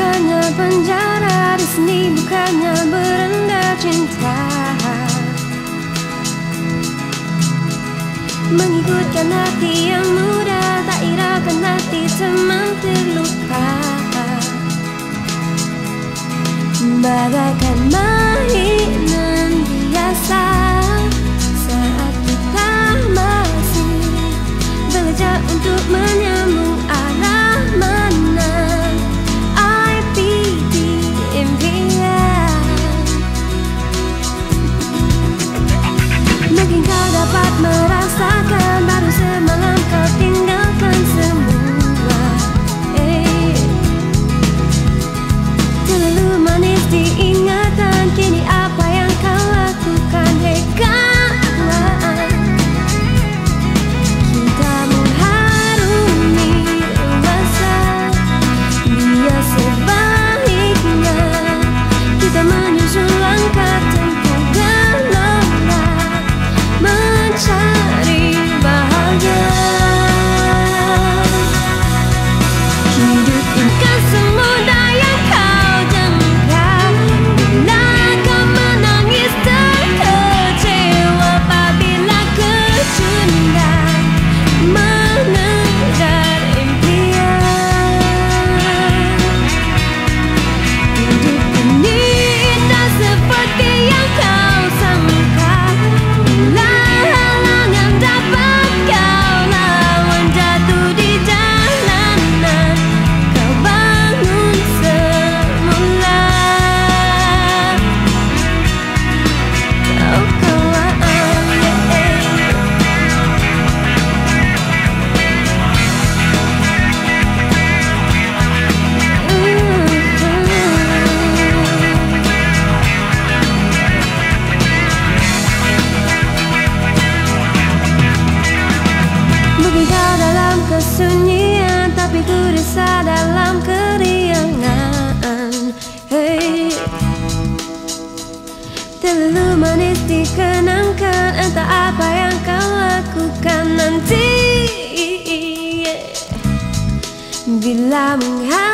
bukannya penjara di sini bukannya berendah cinta. Mengikutkan hati yang muda tak irakan hati teman terluka bagaikan main ku resah dalam keriangan hey. Terlalu manis dikenangkan Entah apa yang kau lakukan nanti Bila mengharap